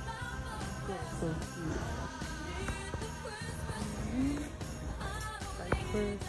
so cute. Diapers.